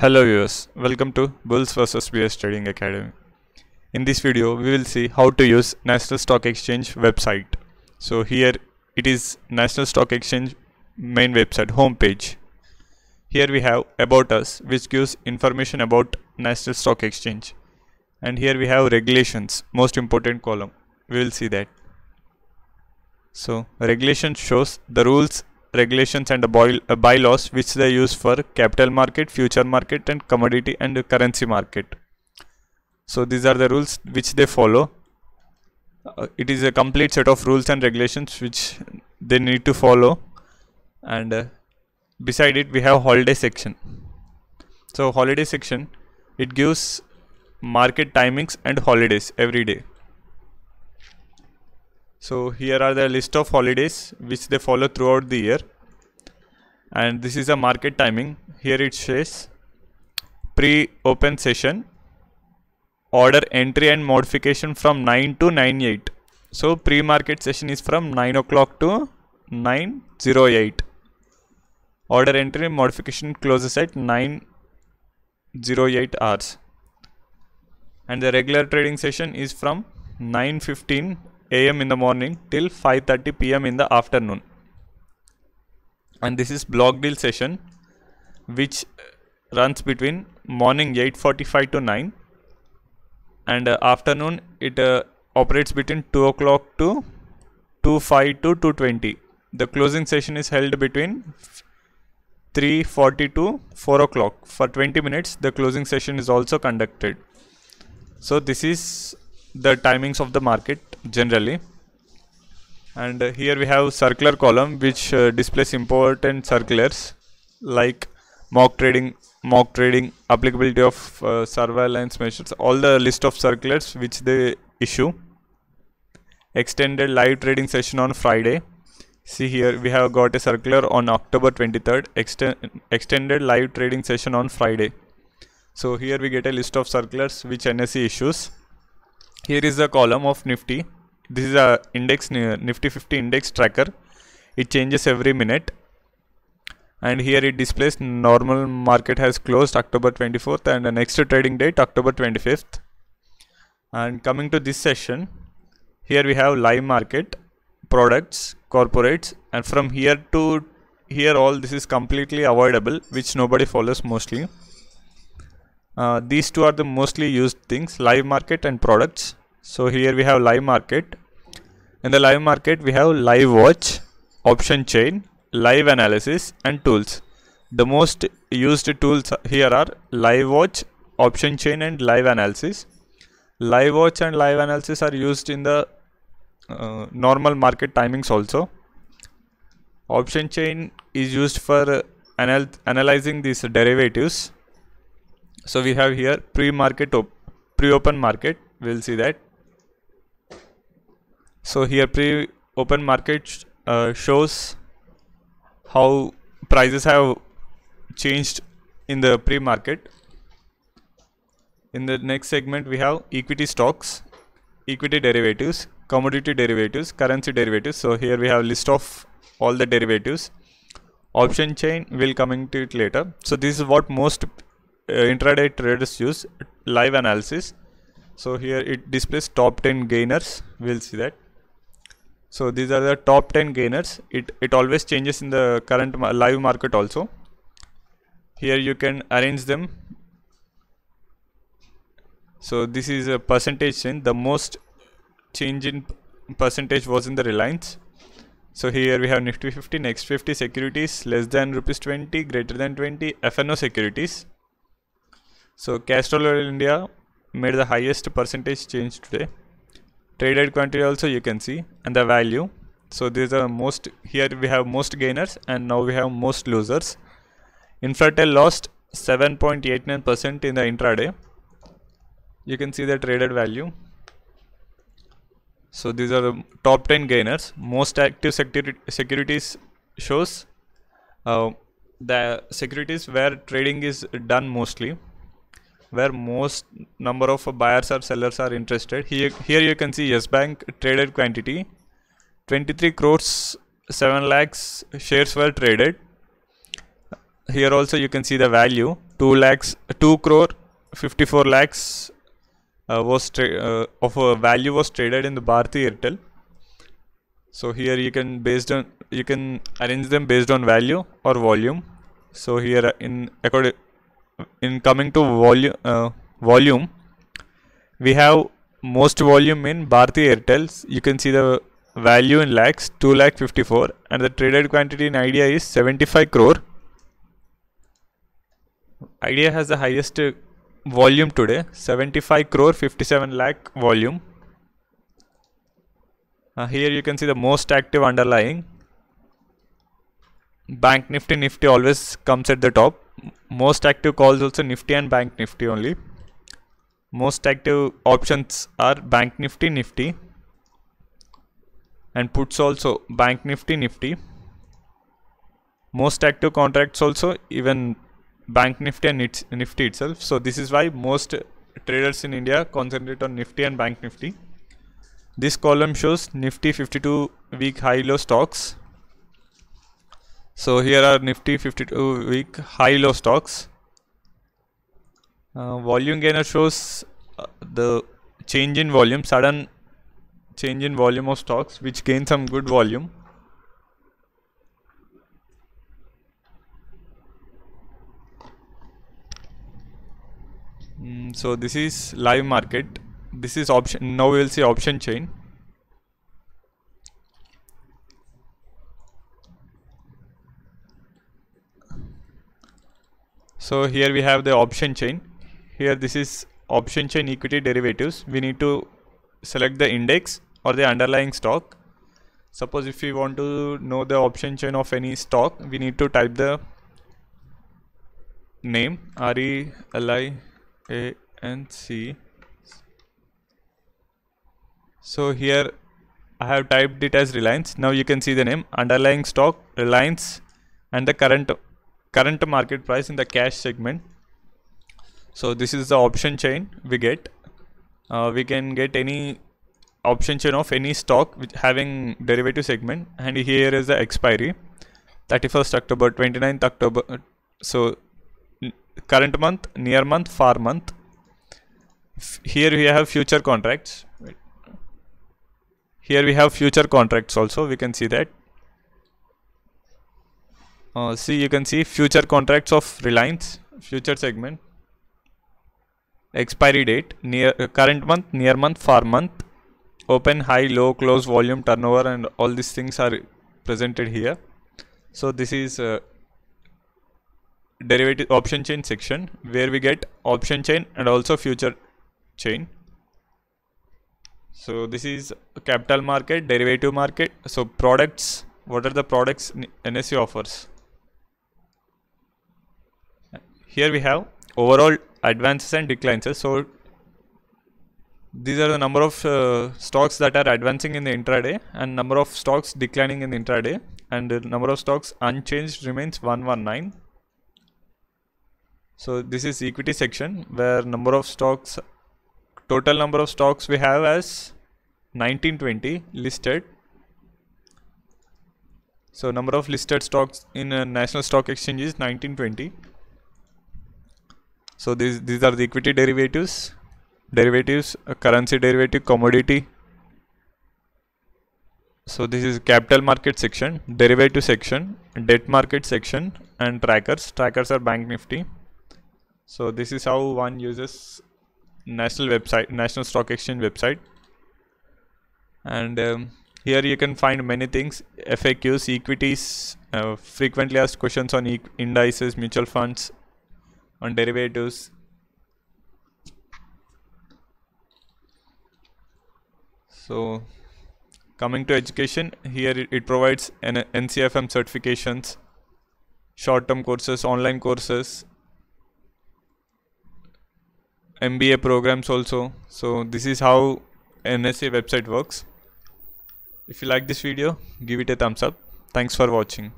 Hello viewers, welcome to Bulls vs Bears Trading Academy. In this video, we will see how to use National Stock Exchange website. So here it is National Stock Exchange main website homepage. Here we have about us which gives information about National Stock Exchange. And here we have regulations, most important column. We will see that. So regulation shows the rules regulations and uh, bylaws which they use for capital market, future market and commodity and currency market. So these are the rules which they follow. Uh, it is a complete set of rules and regulations which they need to follow and uh, beside it we have holiday section. So holiday section it gives market timings and holidays every day. So here are the list of holidays which they follow throughout the year. And this is a market timing. Here it says pre-open session, order entry and modification from 9 to 9.8. So pre-market session is from 9 o'clock to 9.08. Order entry and modification closes at 9.08 hours. And the regular trading session is from 9.15 am in the morning till 5:30 pm in the afternoon. And this is block deal session which runs between morning 8:45 to 9 and uh, afternoon it uh, operates between 2 o'clock to 2:5 to 2:20 the closing session is held between 3:40 to 4 o'clock. For 20 minutes the closing session is also conducted. So this is the timings of the market generally. And here we have circular column which uh, displays important circulars like mock trading mock trading applicability of uh, surveillance measures all the list of circulars which they issue. Extended live trading session on friday. See here we have got a circular on october 23rd Exten extended live trading session on friday. So here we get a list of circulars which nse issues. Here is the column of nifty this is a index nifty 50 index tracker. It changes every minute. And here it displays normal market has closed october 24th and the next trading date october 25th and coming to this session here we have live market products corporates and from here to here all this is completely avoidable which nobody follows mostly. Uh, these two are the mostly used things live market and products so here we have live market. In the live market we have live watch option chain live analysis and tools. The most used tools here are live watch option chain and live analysis. Live watch and live analysis are used in the uh, normal market timings also. Option chain is used for anal analyzing these derivatives. So we have here pre-market pre-open market. We'll see that so here pre-open market uh, shows how prices have changed in the pre-market in the next segment we have equity stocks equity derivatives commodity derivatives currency derivatives. So here we have list of all the derivatives. Option chain will coming to it later. So this is what most uh, intraday traders use live analysis. So here it displays top 10 gainers. We'll see that so these are the top 10 gainers. It it always changes in the current live market also. Here you can arrange them. So this is a percentage change the most change in percentage was in the reliance. So here we have nifty 50 next 50 securities less than rupees 20 greater than 20 fno securities. So castrol india made the highest percentage change today traded quantity also you can see and the value. So these are most here we have most gainers and now we have most losers. Infratel lost 7.89 percent in the intraday. You can see the traded value. So these are the top 10 gainers. Most active securities shows uh, the securities where trading is done mostly where most number of buyers or sellers are interested. Here here you can see yes bank traded quantity 23 crores 7 lakhs shares were traded. Here also you can see the value 2 lakhs 2 crore 54 lakhs uh, was uh, of a value was traded in the Bharti Airtel. So here you can based on you can arrange them based on value or volume. So here in according in coming to volume uh, volume we have most volume in Bharti Airtels. You can see the value in lakhs 2 lakh 54 and the traded quantity in idea is 75 crore. Idea has the highest uh, volume today 75 crore 57 lakh volume. Uh, here you can see the most active underlying. Bank nifty nifty always comes at the top most active calls also nifty and bank nifty only. Most active options are bank nifty nifty. And puts also bank nifty nifty. Most active contracts also even bank nifty and it's nifty itself. So this is why most traders in india concentrate on nifty and bank nifty. This column shows nifty 52 week high low stocks so here are nifty 52 week high low stocks. Uh, volume gainer shows uh, the change in volume sudden change in volume of stocks which gain some good volume. Mm, so this is live market. This is option now we will see option chain so here we have the option chain. Here this is option chain equity derivatives. We need to select the index or the underlying stock. Suppose if we want to know the option chain of any stock we need to type the name R E L I A N C. So here I have typed it as Reliance. Now you can see the name underlying stock Reliance and the current current market price in the cash segment. So this is the option chain we get. Uh, we can get any option chain of any stock having derivative segment. And here is the expiry 31st October 29th October. So current month near month far month. Here we have future contracts. Here we have future contracts also. We can see that uh, see you can see future contracts of Reliance future segment expiry date near uh, current month near month far month open high low close volume turnover and all these things are presented here. So this is uh, derivative option chain section where we get option chain and also future chain. So this is capital market derivative market. So products what are the products NSE offers here we have overall advances and declines. So these are the number of uh, stocks that are advancing in the intraday and number of stocks declining in the intraday. And the number of stocks unchanged remains 119 so this is equity section where number of stocks total number of stocks we have as 1920 listed. So number of listed stocks in a national stock exchange is 1920 so these these are the equity derivatives. Derivatives currency derivative commodity. So this is capital market section derivative section debt market section and trackers. Trackers are bank nifty. So this is how one uses national website national stock exchange website. And um, here you can find many things. Faqs equities uh, frequently asked questions on e indices mutual funds on derivatives. So coming to education here it, provides an NCFM certifications short-term courses online courses MBA programs also. So this is how NSE website works. If you like this video give it a thumbs up. Thanks for watching